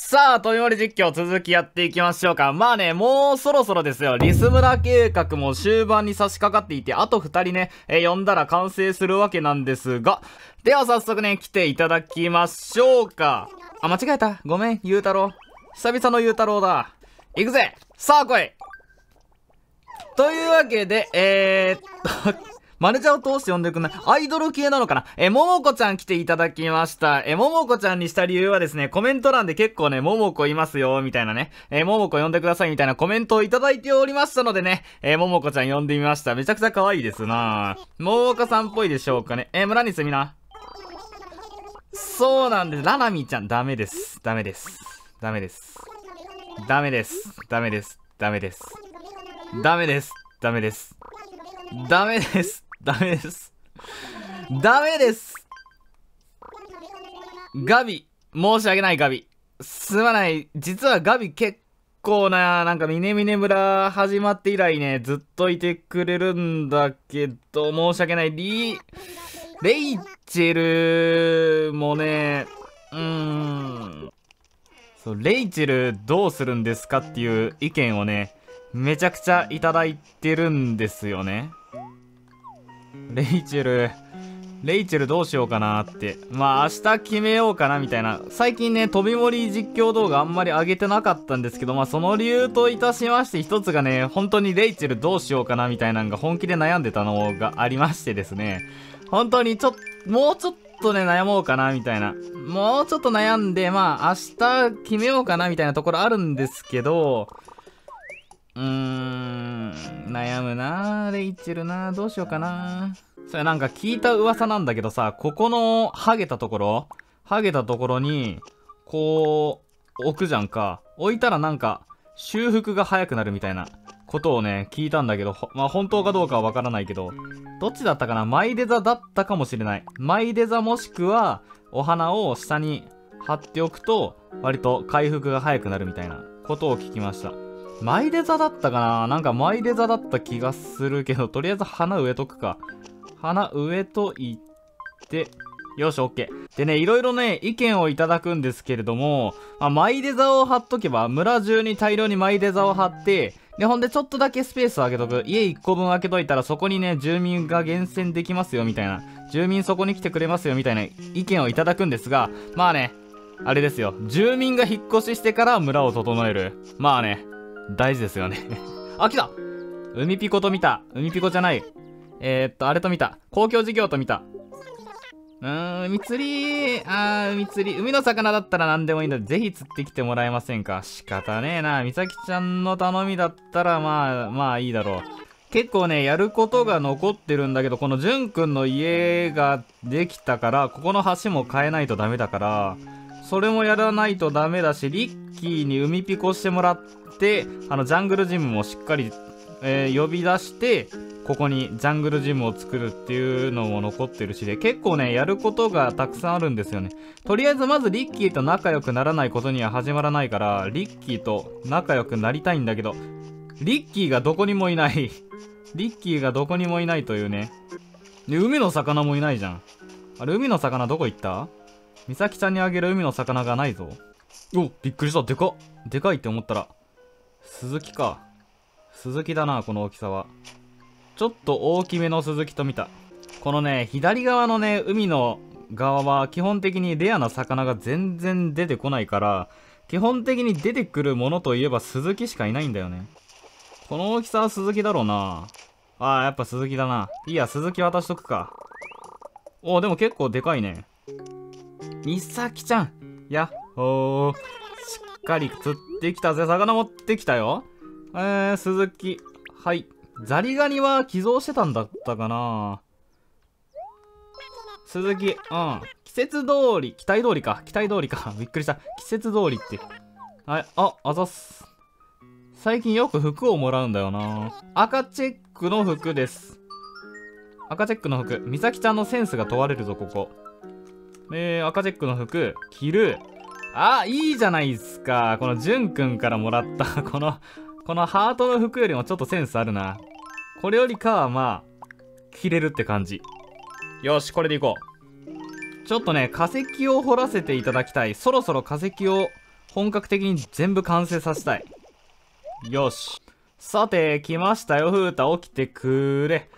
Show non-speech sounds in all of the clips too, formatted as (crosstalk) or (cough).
さあ、飛び森実況続きやっていきましょうか。まあね、もうそろそろですよ。リス村計画も終盤に差し掛かっていて、あと二人ね、え、呼んだら完成するわけなんですが、では早速ね、来ていただきましょうか。あ、間違えた。ごめん、ゆうたろう。久々のゆうたろうだ。行くぜさあ来いというわけで、えー、っと、マネージャーを通して呼んでくんない。アイドル系なのかな？え、ももこちゃん来ていただきました。え、ももこちゃんにした理由はですね、コメント欄で結構ね、ももこいますよ、みたいなね。えももこ呼んでください、みたいなコメントをいただいておりましたのでね、えももこちゃん呼んでみました。めちゃくちゃ可愛いですなももこさんっぽいでしょうかね。え村に住みな？そうなんです。ラナミちゃん、ダメです。ダメです。ダメです。ダメです。ダメです。ダメです。ダメです。ダメです。ダメです。ダメです。ダメですガビ、申し訳ないガビ。すまない。実はガビ結構な、なんかミネミネ村始まって以来ね、ずっといてくれるんだけど、申し訳ない。リーレイチェルもね、うーん。そう、レイチェルどうするんですかっていう意見をね、めちゃくちゃいただいてるんですよね。レイチェル、レイチェルどうしようかなって。まあ明日決めようかなみたいな。最近ね、飛び森実況動画あんまり上げてなかったんですけど、まあその理由といたしまして一つがね、本当にレイチェルどうしようかなみたいなのが本気で悩んでたのがありましてですね。本当にちょっと、もうちょっとね、悩もうかなみたいな。もうちょっと悩んで、まあ明日決めようかなみたいなところあるんですけど、うーん、悩むなレイチェルなどうしようかなそれなんか聞いた噂なんだけどさ、ここのハゲたところ、ハゲたところに、こう、置くじゃんか。置いたらなんか、修復が早くなるみたいなことをね、聞いたんだけど、まあ本当かどうかはわからないけど、どっちだったかな？マイデザだったかもしれない。マイデザもしくは、お花を下に貼っておくと、割と回復が早くなるみたいなことを聞きました。マイデザだったかな？なんかマイデザだった気がするけど、とりあえず花植えとくか。花植えといて、よし、オッケー。でね、いろいろね、意見をいただくんですけれども、まあ、マイデザを貼っとけば、村中に大量にマイデザを貼って、で、ほんでちょっとだけスペースを空けとく。家1個分空けといたら、そこにね、住民が厳選できますよ、みたいな。住民そこに来てくれますよ、みたいな意見をいただくんですが、まあね、あれですよ。住民が引っ越ししてから村を整える。まあね、大事ですよね (laughs) あ、来た海ピコと見た。海ピコじゃない。えー、っと、あれと見た。公共事業と見た。うーん、海釣りあー、海釣り。海の魚だったら何でもいいので、ぜひ釣ってきてもらえませんか仕方ねえな。美咲ちゃんの頼みだったら、まあ、まあいいだろう。結構ね、やることが残ってるんだけど、このじゅんくんの家ができたから、ここの橋も変えないとダメだから、それもやらないとダメだし、リッキーに海ピコしてもらって、あの、ジャングルジムもしっかり、えー、呼び出して、ここにジャングルジムを作るっていうのも残ってるしで、結構ね、やることがたくさんあるんですよね。とりあえずまずリッキーと仲良くならないことには始まらないから、リッキーと仲良くなりたいんだけど、リッキーがどこにもいない。リッキーがどこにもいないというね。で、海の魚もいないじゃん。あれ、海の魚どこ行った？美咲ちゃんにあげる海の魚がないぞ。おびっくりした。でかでかいって思ったら。鈴木か。鈴木だな、この大きさは。ちょっと大きめの鈴木と見た。このね、左側のね、海の側は基本的にレアな魚が全然出てこないから、基本的に出てくるものといえば鈴木しかいないんだよね。この大きさは鈴木だろうな。ああ、やっぱ鈴木だな。いいや、鈴木渡しとくか。おお、でも結構でかいね。みさきちゃん。やっほー。しっかり釣ってきたぜ。魚持ってきたよ。えー、鈴木。はい。ザリガニは寄贈してたんだったかな鈴木。うん。季節通り、期待通りか。期待通りか。(laughs) びっくりした。季節通りって。はい。あ、あざっす。最近よく服をもらうんだよな赤チェックの服です。赤チェックの服。美咲ちゃんのセンスが問われるぞ、ここ。えー、赤チェックの服、着る。あ、いいじゃないっすか。このジュンくんからもらった (laughs) この、このハートの服よりもちょっとセンスあるな。これよりかは、まあ、着れるって感じ。よし、これでいこう。ちょっとね、化石を掘らせていただきたい。そろそろ化石を本格的に全部完成させたい。よし。さて、来ましたよ、ふうた。起きてくれ。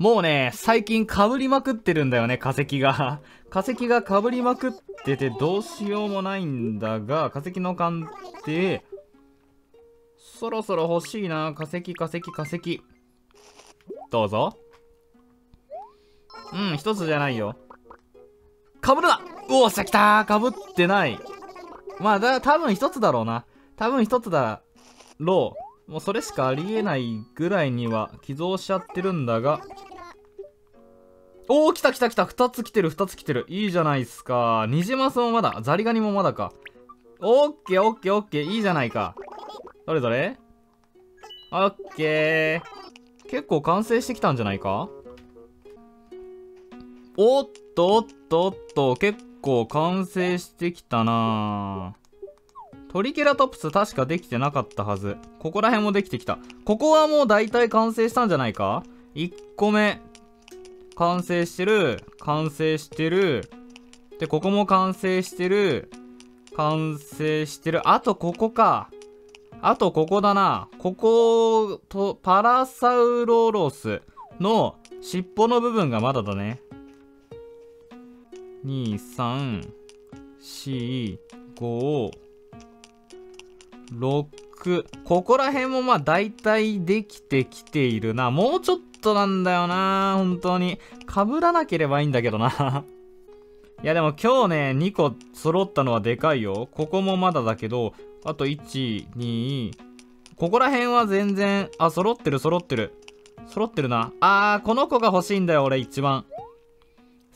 もうね、最近被りまくってるんだよね、化石が。(laughs) 化石が被りまくっててどうしようもないんだが、化石の鑑定、そろそろ欲しいな。化石、化石、化石。どうぞ。うん、一つじゃないよ。かぶるなおっしゃ、来たかぶってない。まあ、だ、多分一つだろうな。多分一つだろう。もうそれしかありえないぐらいには寄贈しちゃってるんだが。おお、来た来た来た。二つ来てる、二つ来てる。いいじゃないっすか。ニジマスもまだ。ザリガニもまだか。オッケーオッケーオッケー。いいじゃないか。どれどれオッケー。結構完成してきたんじゃないか？おっとおっとおっと、結構完成してきたなトリケラトプス確かできてなかったはず。ここら辺もできてきた。ここはもう大体完成したんじゃないか ?1 個目。完成してる。完成してる。で、ここも完成してる。完成してる。あとここか。あとここだな。ここ、と、パラサウロロスの尻尾の部分がまだだね。2、3、4、5、6。ここら辺もまあ大体できてきているな。もうちょっとなんだよな。本当に。被らなければいいんだけどな。(laughs) いやでも今日ね、2個揃ったのはでかいよ。ここもまだだけど、あと1、2、ここら辺は全然、あ、揃ってる揃ってる。揃ってるな。あー、この子が欲しいんだよ、俺一番。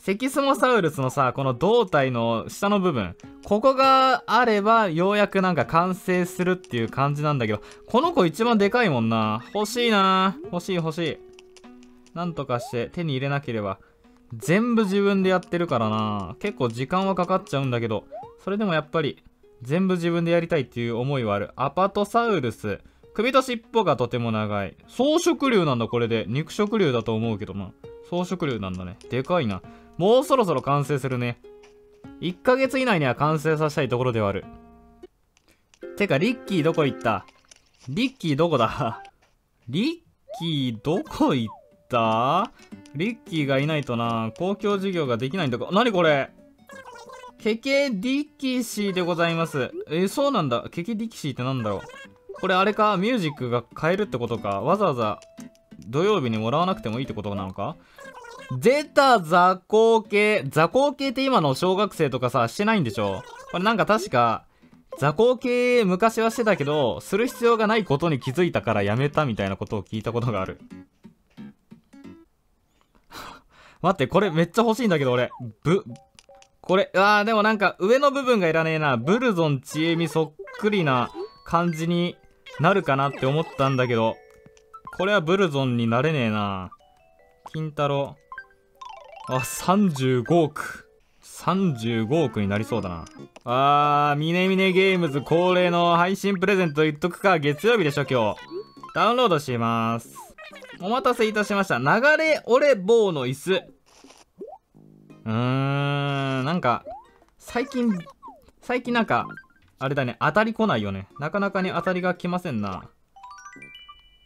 セキスモサウルスのさ、この胴体の下の部分。ここがあれば、ようやくなんか完成するっていう感じなんだけど、この子一番でかいもんな。欲しいな。欲しい欲しい。なんとかして手に入れなければ。全部自分でやってるからな。結構時間はかかっちゃうんだけど、それでもやっぱり、全部自分でやりたいっていう思いはある。アパトサウルス。首と尻尾がとても長い。草食竜なんだ、これで。肉食竜だと思うけどな。草食竜なんだね。でかいな。もうそろそろ完成するね。1ヶ月以内には完成させたいところではある。てか、リッキーどこ行った？リッキーどこだ？リッキーどこ行った？リッキーがいないとな、公共事業ができないんだか。なにこれ？ケケディキシーでございます。えそうなんだ。ケケディキシーってなんだろう？これあれか？ミュージックが変えるってことか？わざわざ土曜日にもらわなくてもいいってことなのか？出た雑魚系。雑魚系って今の小学生とかさ、してないんでしょ？これなんか確か、雑魚系昔はしてたけど、する必要がないことに気づいたからやめたみたいなことを聞いたことがある。待って、これめっちゃ欲しいんだけど俺。ぶ、これ、あーでもなんか上の部分がいらねえな。ブルゾンちえみそっくりな感じになるかなって思ったんだけど、これはブルゾンになれねえな。金太郎。あ、35億。35億になりそうだな。あー、ミネミネゲームズ恒例の配信プレゼント言っとくか。月曜日でしょ、今日。ダウンロードします。お待たせいたしました。流れ折れ棒の椅子。うーん、なんか、最近、最近なんか、あれだね、当たり来ないよね。なかなかに当たりが来ませんな。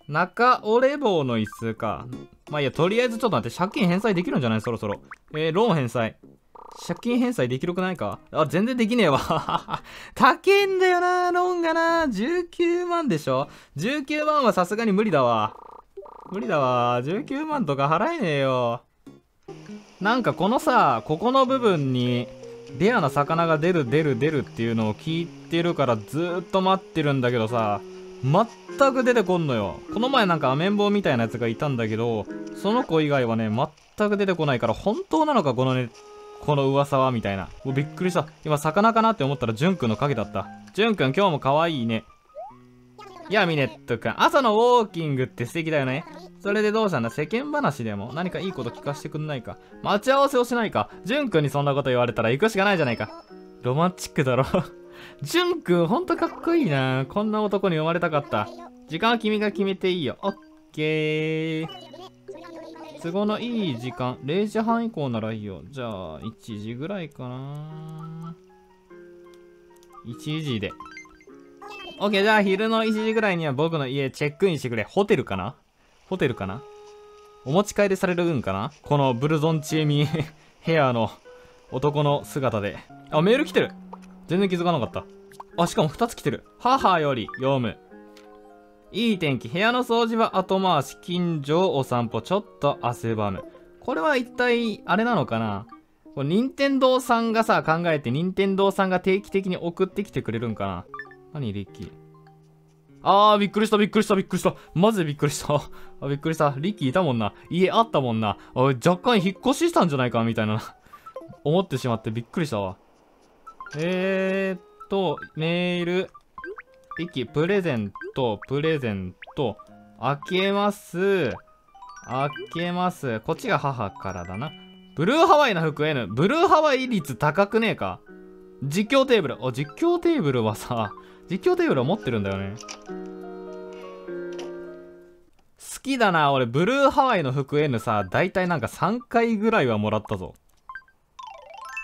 中折れ棒の椅子か。まあいいや、とりあえずちょっと待って、借金返済できるんじゃない？そろそろ。えー、ローン返済。借金返済できるくないか？あ、全然できねえわ。(laughs) 高えんだよな、ローンがな。19万でしょ ?19 万はさすがに無理だわ。無理だわ。19万とか払えねえよ。なんかこのさ、ここの部分に、レアな魚が出る出る出るっていうのを聞いてるからずっと待ってるんだけどさ、全く出てこんのよ。この前なんかアメンボみたいなやつがいたんだけど、その子以外はね、全く出てこないから、本当なのかこのね、この噂は？みたいな。もうびっくりした。今、魚かなって思ったら、ジュンくんの影だった。ジュンくん今日も可愛いね。いや、ミネットくん。朝のウォーキングって素敵だよね。それでどうしたんだ？世間話でも？何かいいこと聞かせてくんないか？待ち合わせをしないか？ジュンくんにそんなこと言われたら行くしかないじゃないか？ロマンチックだろ？ジュン君ほんとかっこいいな。こんな男に生まれたかった。時間は君が決めていいよ。オッケー。都合のいい時間。0時半以降ならいいよ。じゃあ、1時ぐらいかな。1時で。オッケー、じゃあ昼の1時ぐらいには僕の家チェックインしてくれ。ホテルかな？ホテルかな？お持ち帰りされるんかな？このブルゾンチエミ (laughs) ヘアの男の姿で。あ、メール来てる。全然気づかなかった。あ、しかも2つ来てる。母より読む。いい天気。部屋の掃除は後回し。近所をお散歩。ちょっと汗ばむ。これは一体、あれなのかな？これ、任天堂さんがさ、考えて、任天堂さんが定期的に送ってきてくれるんかな？何、リッキー？あー、びっくりした、びっくりした、びっくりした。マジでびっくりした。あ、びっくりした。リッキーいたもんな。家あったもんな。あ若干引っ越ししたんじゃないかみたいな。思ってしまってびっくりしたわ。えーっと、メール。リッキー、プレゼント、プレゼント。開けます。開けます。こっちが母からだな。ブルーハワイの服 N。ブルーハワイ率高くねえか？実況テーブル。あ、実況テーブルはさ、実況テーブルを持ってるんだよね。好きだな。俺、ブルーハワイの服 N さ、だいたいなんか3回ぐらいはもらったぞ。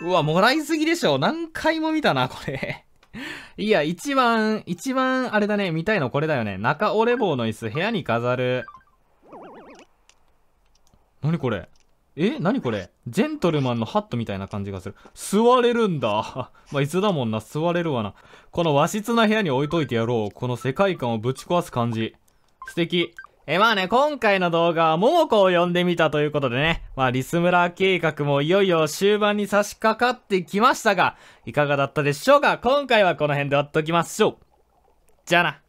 うわ、もらいすぎでしょ。何回も見たな、これ。(laughs) いや、一番、一番、あれだね、見たいのこれだよね。中折れ棒の椅子、部屋に飾る。何これ？え何これ？ジェントルマンのハットみたいな感じがする。座れるんだ。(laughs) まあ、椅子だもんな。座れるわな。この和室な部屋に置いといてやろう。この世界観をぶち壊す感じ。素敵。え、まあね、今回の動画は、ももこを呼んでみたということでね、まあ、リスムラ計画もいよいよ終盤に差し掛かってきましたが、いかがだったでしょうか？今回はこの辺で終わっときましょう。じゃあな。